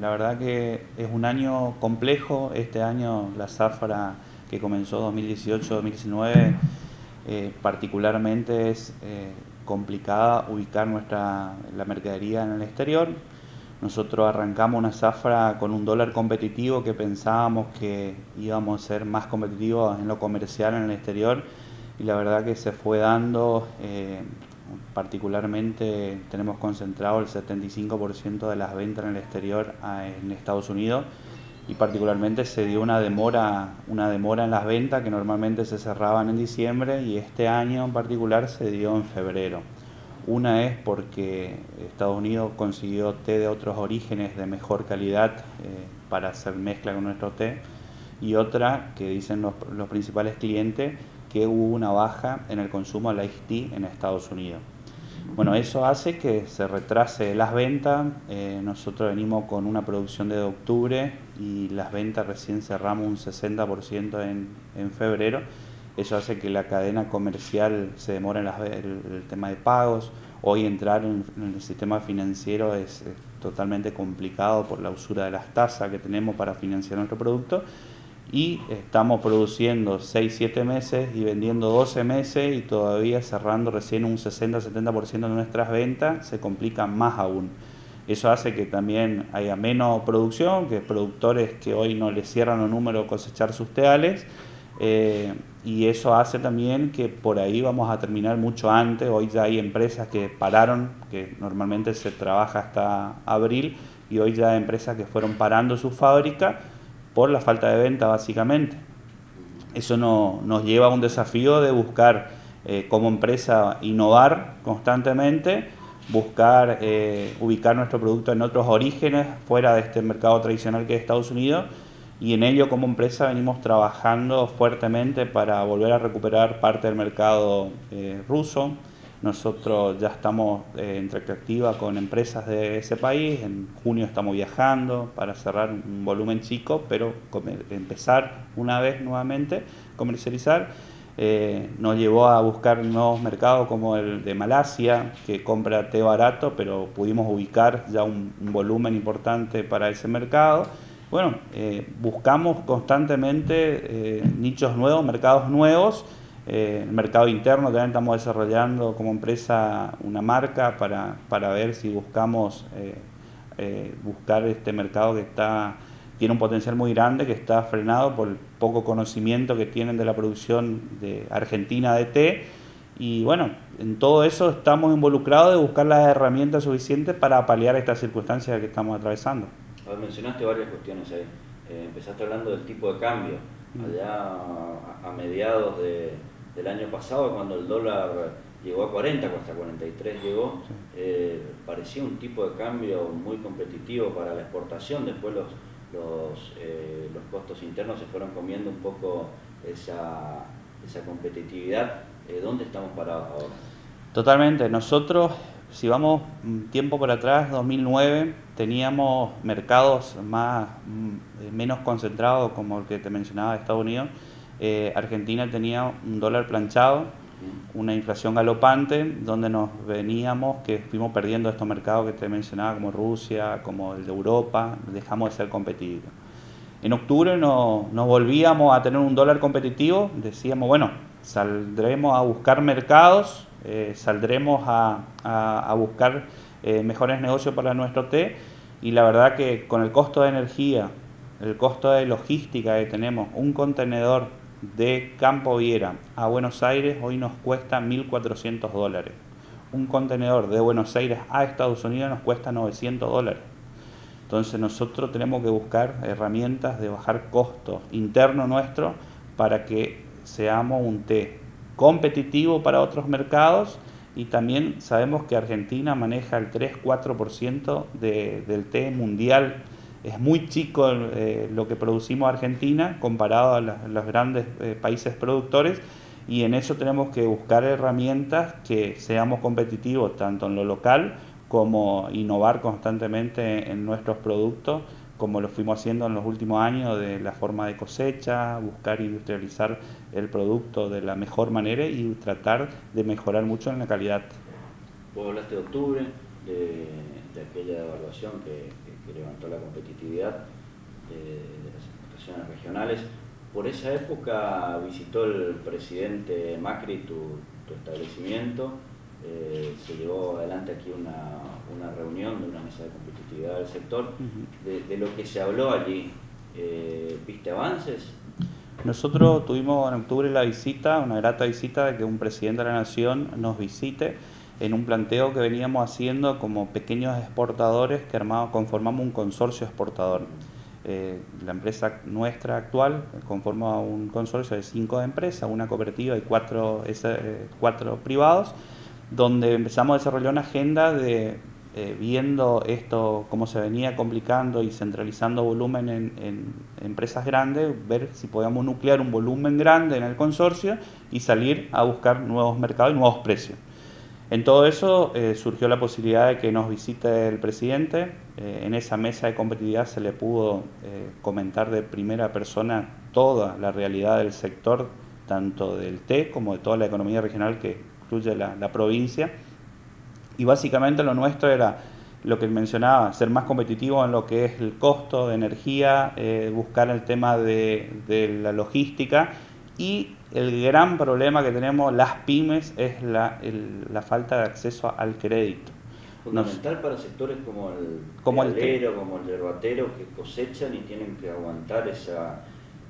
La verdad que es un año complejo, este año la zafra que comenzó 2018-2019 eh, particularmente es eh, complicada ubicar nuestra, la mercadería en el exterior. Nosotros arrancamos una zafra con un dólar competitivo que pensábamos que íbamos a ser más competitivos en lo comercial en el exterior y la verdad que se fue dando, eh, particularmente tenemos concentrado el 75% de las ventas en el exterior en Estados Unidos y particularmente se dio una demora, una demora en las ventas que normalmente se cerraban en diciembre y este año en particular se dio en febrero. Una es porque Estados Unidos consiguió té de otros orígenes de mejor calidad eh, para hacer mezcla con nuestro té y otra que dicen los, los principales clientes que hubo una baja en el consumo de la tea en Estados Unidos. Bueno, eso hace que se retrase las ventas. Eh, nosotros venimos con una producción de octubre y las ventas recién cerramos un 60% en, en febrero. Eso hace que la cadena comercial se demore en el, tema de pagos. Hoy entrar en, el sistema financiero es, es totalmente complicado por la usura de las tasas que tenemos para financiar nuestro producto y estamos produciendo 6-7 meses y vendiendo 12 meses y todavía cerrando recién un 60-70% de nuestras ventas, se complica más aún. Eso hace que también haya menos producción, que productores que hoy no les cierran los números cosechar sus teales, eh, y eso hace también que por ahí vamos a terminar mucho antes. Hoy ya hay empresas que pararon, que normalmente se trabaja hasta abril, y hoy ya hay empresas que fueron parando su fábrica por la falta de venta básicamente. Eso nos lleva a un desafío de buscar eh, como empresa innovar constantemente, buscar eh, ubicar nuestro producto en otros orígenes fuera de este mercado tradicional que es Estados Unidos y en ello como empresa venimos trabajando fuertemente para volver a recuperar parte del mercado eh, ruso, nosotros ya estamos eh, en tractativa con empresas de ese país. En junio estamos viajando para cerrar un volumen chico, pero empezar una vez nuevamente, comercializar. Eh, nos llevó a buscar nuevos mercados como el de Malasia, que compra té barato, pero pudimos ubicar ya un, volumen importante para ese mercado. Bueno, eh, buscamos constantemente nichos nuevos, mercados nuevos eh, el mercado interno también estamos desarrollando como empresa una marca para, para ver si buscamos eh, eh, buscar este mercado que está tiene un potencial muy grande que está frenado por el poco conocimiento que tienen de la producción de Argentina de té y bueno, en todo eso estamos involucrados de buscar las herramientas suficientes para paliar esta circunstancia que estamos atravesando. mencionaste varias cuestiones ahí. empezaste hablando del tipo de cambio. Mm. Allá a mediados de, del año pasado, cuando el dólar llegó a 40, hasta 43 llegó, eh, parecía un tipo de cambio muy competitivo para la exportación, después los, los, eh, los costos internos se fueron comiendo un poco esa, esa competitividad. Eh, ¿Dónde estamos parados ahora? Totalmente, nosotros si vamos un tiempo por atrás, 2009, teníamos mercados más, mm, menos concentrados como el que te mencionaba de Estados Unidos, eh, Argentina tenía un dólar planchado, una inflación galopante, donde nos veníamos, que fuimos perdiendo estos mercados que te mencionaba, como Rusia, como el de Europa, dejamos de ser competitivos. En octubre nos volvíamos a tener un dólar competitivo, decíamos, bueno, saldremos a buscar mercados, eh, saldremos a, buscar eh, mejores negocios para nuestro té, y la verdad que con el costo de energía, el costo de logística que tenemos, un contenedor de Campo Viera a Buenos Aires hoy nos cuesta 1.400 dólares. Un contenedor de Buenos Aires a Estados Unidos nos cuesta 900 dólares. Entonces nosotros tenemos que buscar herramientas de bajar costos interno nuestro para que seamos un té competitivo para otros mercados y también sabemos que Argentina maneja el 3-4% de, del té mundial es muy chico eh, lo que producimos Argentina comparado a los grandes eh, países productores y en eso tenemos que buscar herramientas que seamos competitivos tanto en lo local como innovar constantemente en nuestros productos como lo fuimos haciendo en los últimos años de la forma de cosecha, buscar industrializar el producto de la mejor manera y tratar de mejorar mucho en la calidad. Vos hablaste de octubre, de, aquella evaluación que levantó la competitividad de, las exportaciones regionales. Por esa época visitó el presidente Macri tu, establecimiento, eh, se llevó adelante aquí una, reunión de una mesa de competitividad del sector. de, lo que se habló allí, eh, ¿viste avances? Nosotros tuvimos en octubre la visita, una grata visita de que un presidente de la Nación nos visite en un planteo que veníamos haciendo como pequeños exportadores que armamos, conformamos un consorcio exportador. Eh, la empresa nuestra actual conforma un consorcio de cinco empresas, una cooperativa y cuatro, eh, privados, donde empezamos a desarrollar una agenda de eh, viendo esto, cómo se venía complicando y centralizando volumen en, empresas grandes, ver si podíamos nuclear un volumen grande en el consorcio y salir a buscar nuevos mercados y nuevos precios. En todo eso eh, surgió la posibilidad de que nos visite el presidente. Eh, en esa mesa de competitividad se le pudo comentar de primera persona toda la realidad del sector, tanto del té como de toda la economía regional que incluye la provincia y básicamente lo nuestro era lo que mencionaba, ser más competitivo en lo que es el costo de energía, eh, buscar el tema de, la logística y el gran problema que tenemos las pymes es la, falta de acceso al crédito. Fundamental para sectores como el como el, como el derbatero que cosechan y tienen que aguantar esa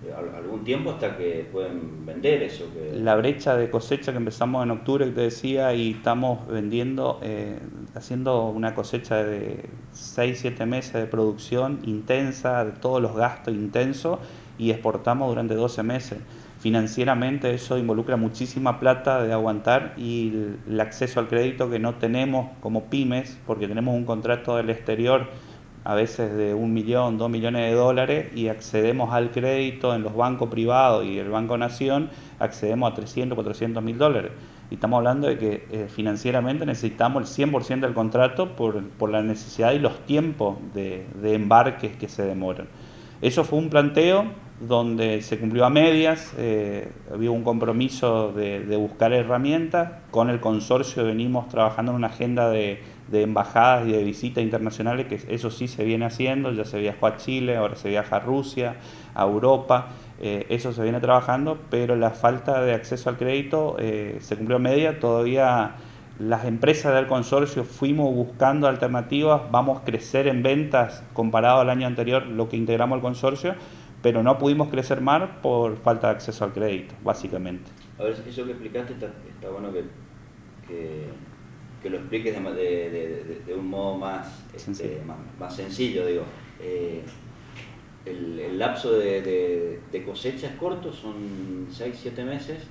eh, algún tiempo hasta que pueden vender eso. Que... La brecha de cosecha que empezamos en octubre, que te decía, y estamos vendiendo, eh, haciendo una cosecha de 6, 7 meses de producción intensa, de todos los gastos intensos, y exportamos durante 12 meses. Financieramente eso involucra muchísima plata de aguantar y el acceso al crédito que no tenemos como pymes, porque tenemos un contrato del exterior a veces de un millón, dos millones de dólares y accedemos al crédito en los bancos privados y el Banco Nación, accedemos a 300, 400 mil dólares. Y estamos hablando de que eh, financieramente necesitamos el 100% del contrato por, por, la necesidad y los tiempos de, de embarques que se demoran. Eso fue un planteo donde se cumplió a medias, eh, había un compromiso de, buscar herramientas, con el consorcio venimos trabajando en una agenda de, de, embajadas y de visitas internacionales, que eso sí se viene haciendo, ya se viajó a Chile, ahora se viaja a Rusia, a Europa, eh, eso se viene trabajando, pero la falta de acceso al crédito eh, se cumplió a medias, todavía las empresas del consorcio fuimos buscando alternativas, vamos a crecer en ventas comparado al año anterior, lo que integramos al consorcio, pero no pudimos crecer más por falta de acceso al crédito, básicamente. A ver, eso que explicaste está, bueno que, que, lo expliques de, de, un modo más, este, más, sencillo, digo. Eh, el, lapso de, cosecha es corto, son 6-7 meses,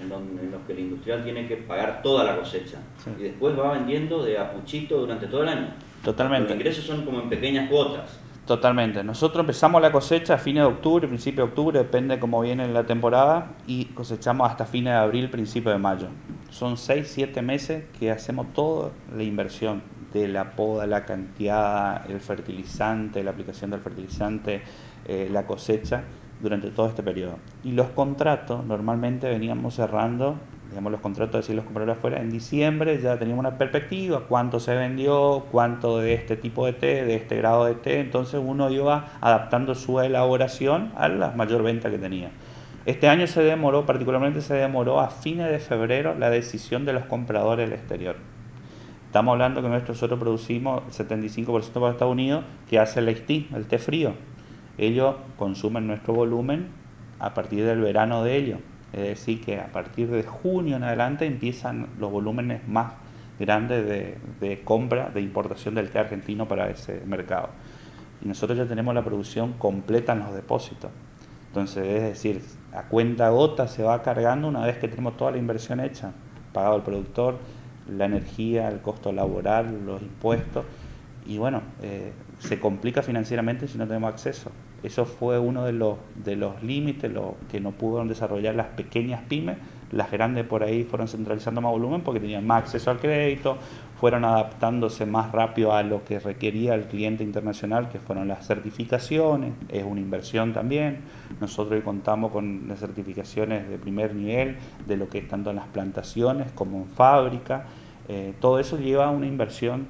en, en, los que el industrial tiene que pagar toda la cosecha y después va vendiendo de a puchito durante todo el año. Totalmente. Los ingresos son como en pequeñas cuotas. Totalmente. Nosotros empezamos la cosecha a fines de octubre, principio de octubre, depende de cómo viene la temporada, y cosechamos hasta fines de abril, principio de mayo. Son 6, 7 meses que hacemos toda la inversión de la poda, la cantidad, el fertilizante, la aplicación del fertilizante, eh, la cosecha durante todo este periodo. Y los contratos normalmente veníamos cerrando digamos, los contratos de los compradores afuera, en diciembre ya teníamos una perspectiva, cuánto se vendió, cuánto de este tipo de té, de este grado de té, entonces uno iba adaptando su elaboración a la mayor venta que tenía. Este año se demoró, particularmente se demoró a fines de febrero la decisión de los compradores del exterior. Estamos hablando que nosotros producimos 75% para Estados Unidos, que hace el el té frío. Ellos consumen nuestro volumen a partir del verano de ellos es decir, que a partir de junio en adelante empiezan los volúmenes más grandes de, compra, de importación del té argentino para ese mercado. Y nosotros ya tenemos la producción completa en los depósitos. Entonces, es decir, a cuenta gota se va cargando una vez que tenemos toda la inversión hecha, pagado el productor, la energía, el costo laboral, los impuestos. Y bueno, eh, se complica financieramente si no tenemos acceso. Eso fue uno de los, de los límites que no pudieron desarrollar las pequeñas pymes. Las grandes por ahí fueron centralizando más volumen porque tenían más acceso al crédito, fueron adaptándose más rápido a lo que requería el cliente internacional, que fueron las certificaciones, es una inversión también. Nosotros contamos con las certificaciones de primer nivel, de lo que es tanto en las plantaciones como en fábrica. Eh, todo eso lleva a una inversión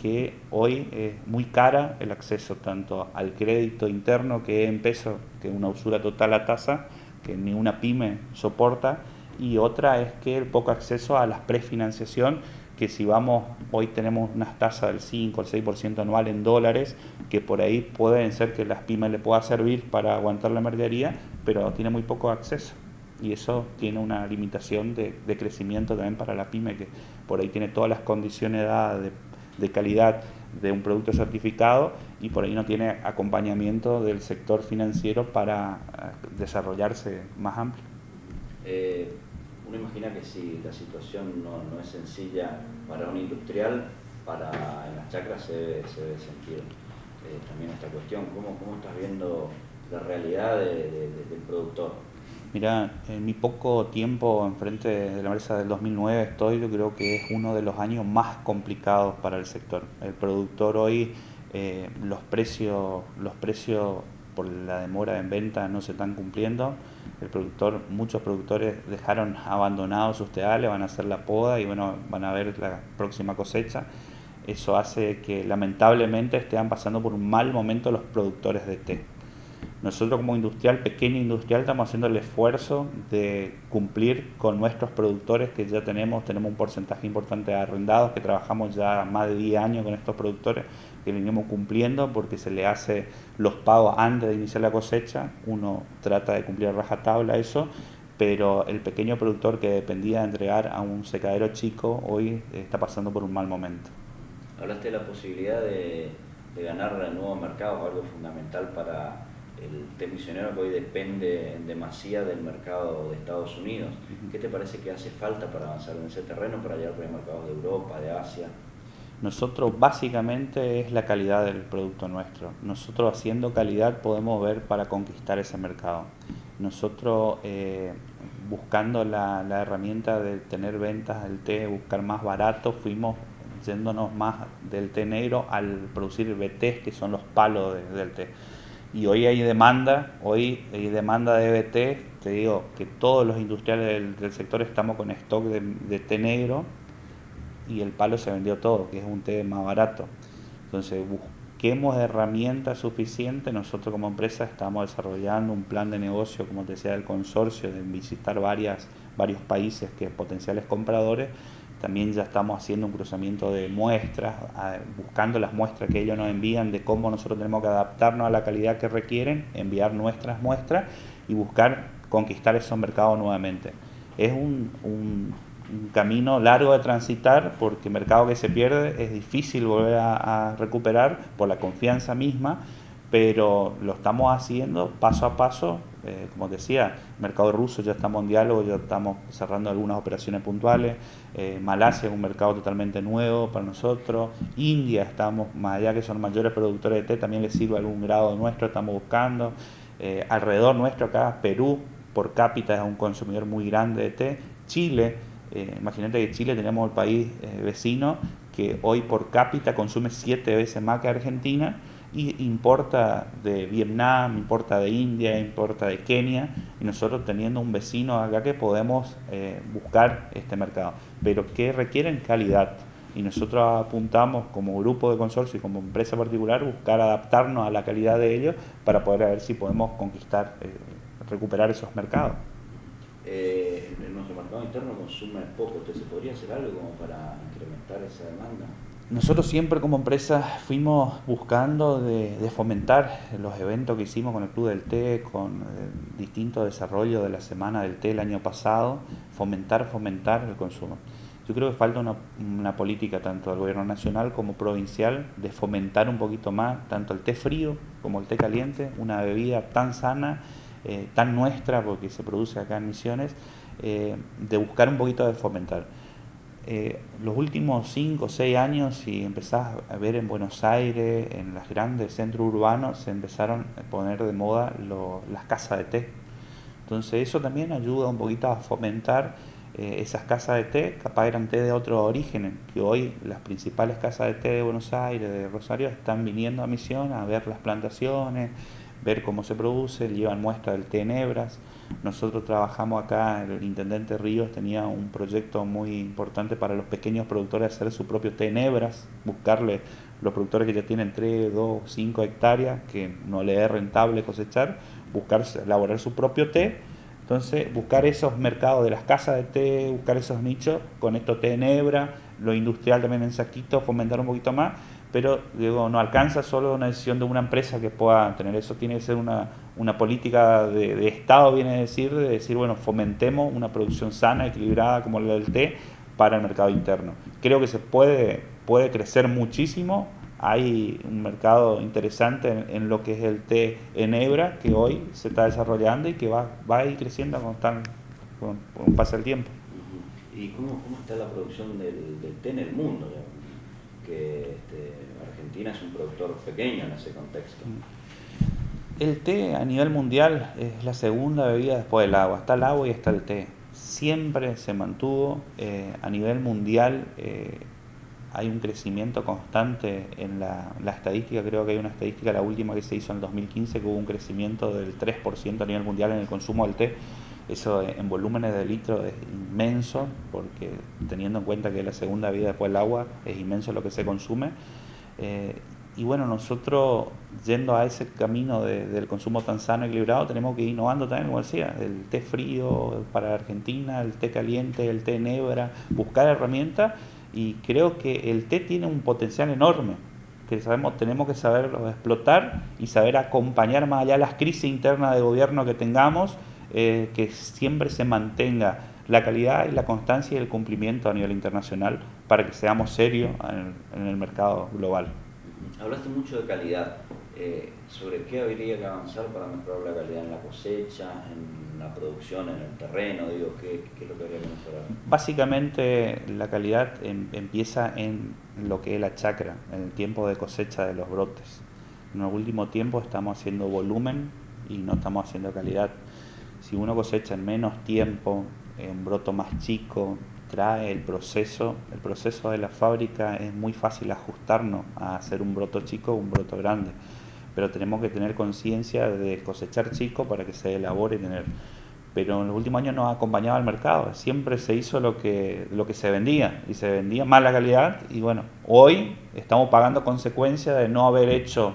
que hoy es muy cara el acceso tanto al crédito interno que en peso, que es una usura total a tasa, que ninguna pyme soporta, y otra es que el poco acceso a la prefinanciación, que si vamos, hoy tenemos unas tasas del 5 o 6% anual en dólares, que por ahí pueden ser que las pymes le pueda servir para aguantar la mercadería, pero tiene muy poco acceso. Y eso tiene una limitación de, de crecimiento también para la pyme, que por ahí tiene todas las condiciones dadas de de calidad de un producto certificado y por ahí no tiene acompañamiento del sector financiero para eh, desarrollarse más amplio. Eh, uno imagina que si la situación no, es sencilla para un industrial, para en las chacras se debe, sentir eh, también esta cuestión. ¿Cómo, ¿Cómo, estás viendo la realidad del productor? Mira, en mi poco tiempo enfrente de la empresa del 2009 estoy, yo creo que es uno de los años más complicados para el sector. El productor hoy, eh, los precios, los precios por la demora en venta no se están cumpliendo. El productor, muchos productores dejaron abandonados sus teales, van a hacer la poda y bueno, van a ver la próxima cosecha. Eso hace que lamentablemente estén pasando por un mal momento los productores de té. Nosotros como industrial, pequeño industrial, estamos haciendo el esfuerzo de cumplir con nuestros productores que ya tenemos, tenemos un porcentaje importante de arrendados, que trabajamos ya más de 10 años con estos productores, que venimos cumpliendo porque se le hace los pagos antes de iniciar la cosecha, uno trata de cumplir a rajatabla eso, pero el pequeño productor que dependía de entregar a un secadero chico hoy está pasando por un mal momento. Hablaste de la posibilidad de, de ganar nuevos mercados, algo fundamental para el té misionero que hoy depende en demasía del mercado de Estados Unidos. ¿Qué te parece que hace falta para avanzar en ese terreno, para llegar a los mercados de Europa, de Asia? Nosotros básicamente es la calidad del producto nuestro. Nosotros haciendo calidad podemos ver para conquistar ese mercado. Nosotros eh, buscando la, herramienta de tener ventas del té, buscar más barato, fuimos yéndonos más del té negro al producir BT, que son los palos del té y hoy hay demanda, hoy hay demanda de EBT, te digo que todos los industriales del, sector estamos con stock de, té negro y el palo se vendió todo, que es un té más barato. Entonces busquemos herramientas suficientes, nosotros como empresa estamos desarrollando un plan de negocio, como te decía, del consorcio, de visitar varias, varios países que potenciales compradores también ya estamos haciendo un cruzamiento de muestras, buscando las muestras que ellos nos envían de cómo nosotros tenemos que adaptarnos a la calidad que requieren, enviar nuestras muestras y buscar conquistar esos mercados nuevamente. Es un, un, camino largo de transitar porque mercado que se pierde es difícil volver a recuperar por la confianza misma pero lo estamos haciendo paso a paso. Eh, como decía, mercado ruso ya estamos en diálogo, ya estamos cerrando algunas operaciones puntuales. Eh, Malasia es un mercado totalmente nuevo para nosotros. India, estamos, más allá que son mayores productores de té, también les sirve algún grado nuestro, estamos buscando. Eh, alrededor nuestro acá, Perú, por cápita es un consumidor muy grande de té. Chile, imagínate que Chile tenemos el país vecino que hoy por cápita consume siete veces más que Argentina y importa de Vietnam, importa de India, importa de Kenia, y nosotros teniendo un vecino acá que podemos eh, buscar este mercado, pero que requieren calidad. Y nosotros apuntamos como grupo de consorcio y como empresa particular buscar adaptarnos a la calidad de ellos para poder ver si podemos conquistar, eh, recuperar esos mercados. Eh, nuestro mercado interno consume poco, ¿se podría hacer algo como para incrementar esa demanda? Nosotros siempre como empresa fuimos buscando de, fomentar los eventos que hicimos con el Club del Té, con eh, distintos desarrollos de la Semana del Té el año pasado, fomentar, fomentar el consumo. Yo creo que falta una, política tanto del gobierno nacional como provincial de fomentar un poquito más tanto el té frío como el té caliente, una bebida tan sana, eh, tan nuestra porque se produce acá en Misiones, eh, de buscar un poquito de fomentar. Eh, los últimos 5 o 6 años, si empezás a ver en Buenos Aires, en los grandes centros urbanos, se empezaron a poner de moda las casas de té. Entonces eso también ayuda un poquito a fomentar eh, esas casas de té, capaz eran té de otro origen, que hoy las principales casas de té de Buenos Aires, de Rosario, están viniendo a Misión a ver las plantaciones, ver cómo se produce, llevan muestras del té en hebras. Nosotros trabajamos acá, el intendente Ríos tenía un proyecto muy importante para los pequeños productores hacer su propio té nebras, buscarle los productores que ya tienen 3, 2, 5 hectáreas, que no le es rentable cosechar, buscar elaborar su propio té. Entonces, buscar esos mercados de las casas de té, buscar esos nichos, con esto té nebra, lo industrial también en saquito, fomentar un poquito más pero digo, no alcanza solo una decisión de una empresa que pueda tener eso, tiene que ser una, una política de, Estado, viene a decir, de decir, bueno, fomentemos una producción sana, equilibrada como la del té para el mercado interno. Creo que se puede, puede crecer muchísimo, hay un mercado interesante en, lo que es el té en hebra que hoy se está desarrollando y que va, va a ir creciendo con, tan, con, con pasa el tiempo. ¿Y cómo, cómo está la producción del té en el mundo? Que este, Argentina es un productor pequeño en ese contexto. El té a nivel mundial es la segunda bebida después del agua. Está el agua y está el té. Siempre se mantuvo. Eh, a nivel mundial eh, hay un crecimiento constante en la, la, estadística. Creo que hay una estadística, la última que se hizo en el 2015, que hubo un crecimiento del 3% a nivel mundial en el consumo del té. Eso en volúmenes de litro es inmenso, porque teniendo en cuenta que la segunda vida después del agua es inmenso lo que se consume. Eh, y bueno, nosotros yendo a ese camino del consumo tan sano y equilibrado, tenemos que ir innovando también, como decía, el té frío para Argentina, el té caliente, el té nebra, buscar herramientas y creo que el té tiene un potencial enorme que sabemos tenemos que saberlo explotar y saber acompañar más allá las crisis internas de gobierno que tengamos eh, que siempre se mantenga la calidad y la constancia y el cumplimiento a nivel internacional para que seamos serios en el, mercado global. Hablaste mucho de calidad. Eh, ¿Sobre qué habría que avanzar para mejorar la calidad en la cosecha, en la producción, en el terreno? Digo, ¿qué, es lo que habría que mejorar? Básicamente la calidad em, empieza en lo que es la chacra, en el tiempo de cosecha de los brotes. En el último tiempo estamos haciendo volumen y no estamos haciendo calidad si uno cosecha en menos tiempo, un broto más chico, trae el proceso, el proceso de la fábrica es muy fácil ajustarnos a hacer un broto chico o un broto grande, pero tenemos que tener conciencia de cosechar chico para que se elabore tener. Pero en los últimos años nos ha acompañado al mercado, siempre se hizo lo que, lo que se vendía y se vendía mala calidad. Y bueno, hoy estamos pagando consecuencias de no haber hecho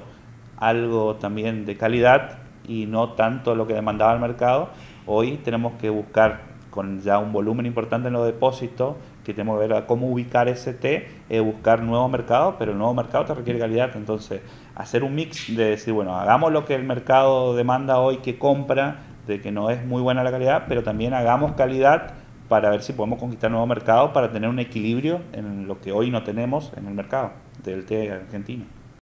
algo también de calidad y no tanto lo que demandaba el mercado, hoy tenemos que buscar con ya un volumen importante en los depósitos, que tenemos que ver cómo ubicar ese té, eh, buscar nuevos mercados, pero el nuevo mercado te requiere calidad, entonces hacer un mix de decir, bueno, hagamos lo que el mercado demanda hoy que compra, de que no es muy buena la calidad, pero también hagamos calidad para ver si podemos conquistar nuevos mercados, para tener un equilibrio en lo que hoy no tenemos en el mercado del té argentino.